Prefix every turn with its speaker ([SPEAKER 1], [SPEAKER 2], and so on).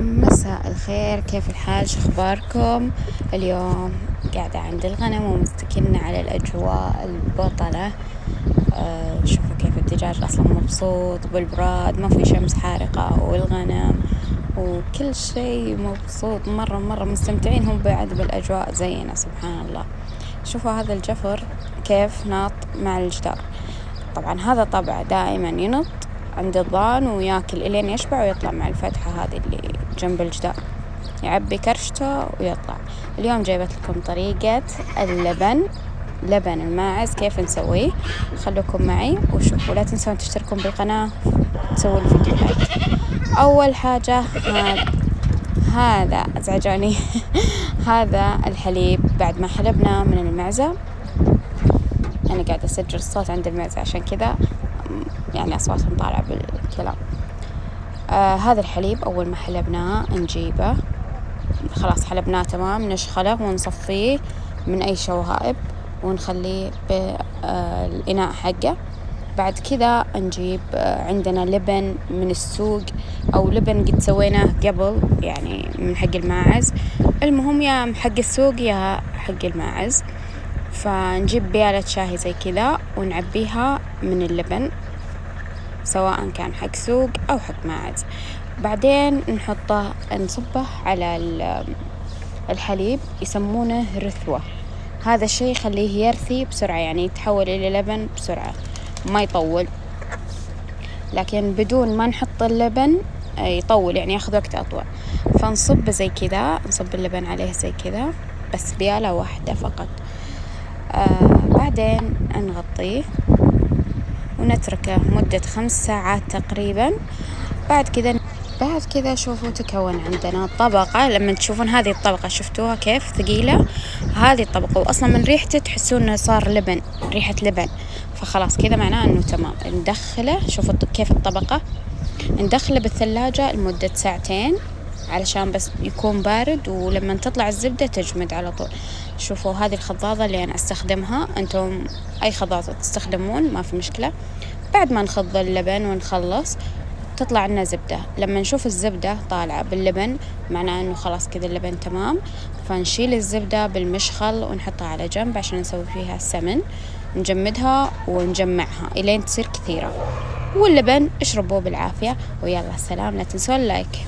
[SPEAKER 1] مساء الخير كيف الحال؟ شو أخباركم؟ اليوم قاعدة عند الغنم ومستكنة على الأجواء البطلة آه شوفوا كيف الدجاج أصلا مبسوط بالبراد ما في شمس حارقة والغنم وكل شيء مبسوط. مرة مرة مستمتعين هم بعد بالأجواء زينا سبحان الله. شوفوا هذا الجفر كيف ناط مع الجدار. طبعا هذا طبع دائما ينط عند الضان وياكل إلين يشبع ويطلع مع الفتحة هذه اللي جنب الجدار. يعبي كرشته ويطلع. اليوم جايبت لكم طريقة اللبن لبن الماعز كيف نسويه؟ خلوكم معي وشوفوا لا تنسون تشتركون بالقناة تسووا الفيديوهات أول حاجة هذا هذا أزعجوني. هذا الحليب بعد ما حلبنا من المعزة. أنا قاعدة أسجل الصوت عند المعزة عشان كذا يعني أصواتهم طالعة بالكلام. آه هذا الحليب أول ما حلبناه نجيبه. خلاص حلبناه تمام نشخله ونصفيه من أي شوائب ونخليه بالإناء آه حقه. بعد كذا نجيب آه عندنا لبن من السوق أو لبن قد سويناه قبل يعني من حق الماعز. المهم يا حق السوق يا حق الماعز. فنجيب بيالة شاهي زي كذا ونعبيها من اللبن. سواء كان حق سوق أو حق ماعز. بعدين نحطه نصبه على الحليب يسمونه رثوة. هذا الشيء يخليه يرثي بسرعة يعني يتحول إلى لبن بسرعة ما يطول. لكن بدون ما نحط اللبن آه، يطول يعني ياخذ وقت أطول. فنصب زي كذا نصب اللبن عليه زي كذا بس بيالة واحدة فقط. آه بعدين نغطيه. ونتركه مدة خمس ساعات تقريبا. بعد كذا بعد كذا شوفوا تكون عندنا طبقة. لما تشوفون هذه الطبقة شفتوها كيف؟ ثقيلة. هذه الطبقة وأصلا من ريحته تحسون إنه صار لبن ريحة لبن. فخلاص كذا معناه إنه تمام. ندخله شوفوا كيف الطبقة. ندخله بالثلاجة لمدة ساعتين علشان بس يكون بارد ولما تطلع الزبدة تجمد على طول. شوفوا هذه الخضاضة اللي أنا أستخدمها. أنتم أي خضاضة تستخدمون ما في مشكلة. بعد ما نخض اللبن ونخلص تطلع لنا زبدة. لما نشوف الزبدة طالعة باللبن معناه إنه خلاص كذا اللبن تمام. فنشيل الزبدة بالمشخل ونحطها على جنب عشان نسوي فيها السمن نجمدها ونجمعها إلين تصير كثيرة. واللبن اشربوه بالعافية. ويلا سلام. لا تنسون لايك